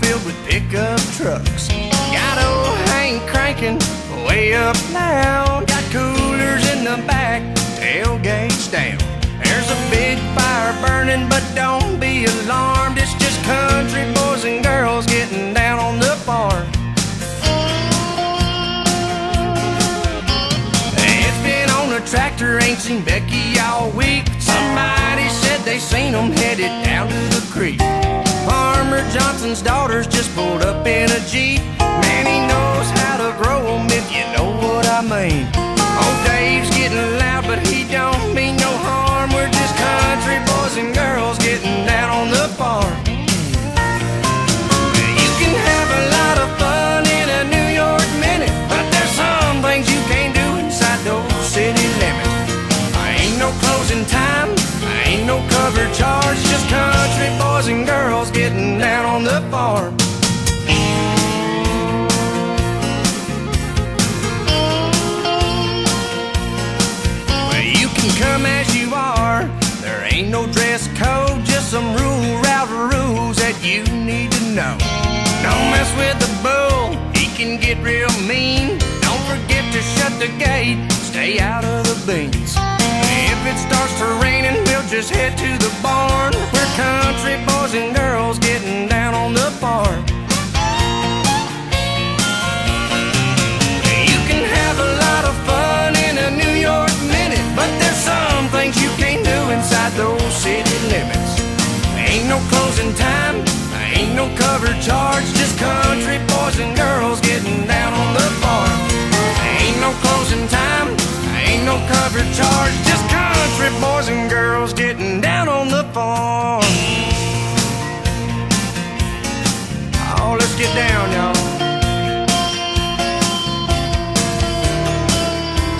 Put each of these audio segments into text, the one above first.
filled with pickup trucks. Got old Hank cranking way up loud. Got coolers in the back, tailgates down. There's a big fire burning, but don't be alarmed. It's just country boys and girls getting down on the farm. It's been on a tractor, ain't seen Becky all week. Johnson's daughters just pulled up in a Jeep. Man, he knows how to grow 'em if you know what I mean. Don't mess with the bull, he can get real mean. Don't forget to shut the gate, stay out of the beans. If it starts to raining, we'll just head to the barn. Charge, just country boys and girls getting down on the farm. Ain't no closing time, ain't no cover charge, just country boys and girls getting down on the farm. Oh, let's get down, y'all.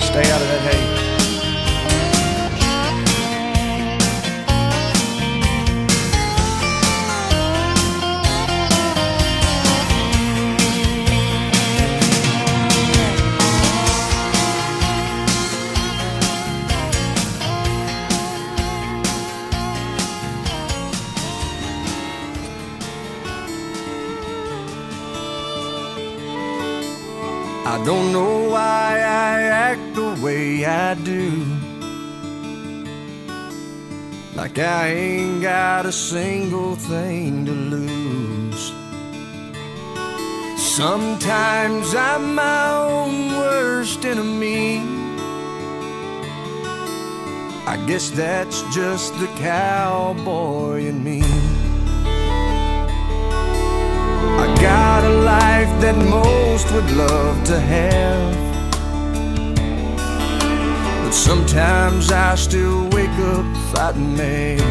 Stay out of I don't know why I act the way I do. Like I ain't got a single thing to lose. Sometimes I'm my own worst enemy. I guess that's just the cowboy in me. I got a life that most would love to have. But sometimes I still wake up fighting mad.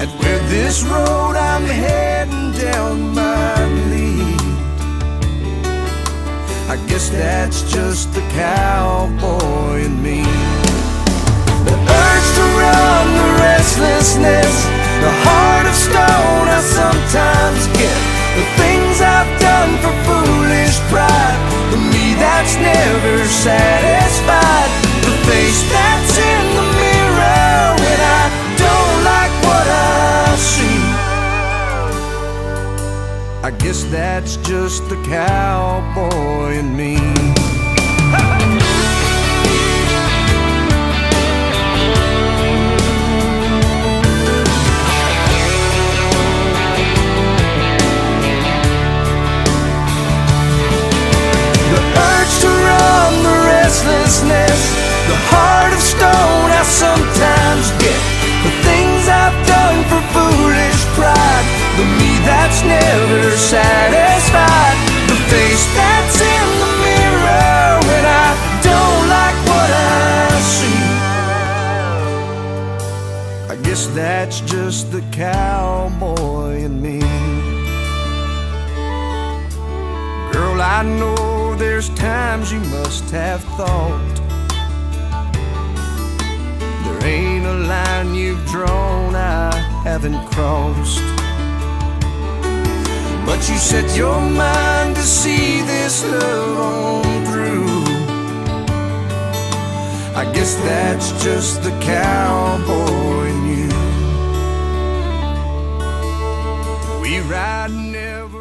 And where this road I'm heading down might lead. I guess that's just the cowboy in me. The urge to run, the restlessness, Sometimes get. The things I've done for foolish pride, the me that's never satisfied, the face that's in the mirror when I don't like what I see. I guess that's just the cowboy in me. Restlessness, the heart of stone I sometimes get. The things I've done for foolish pride, the me that's never satisfied, the face that's in the mirror when I don't like what I see. I guess that's just the cowboy in me. Girl, I know there's times you must have thought. There ain't a line you've drawn I haven't crossed. But you set your mind to see this love on through. I guess that's just the cowboy in you We ride never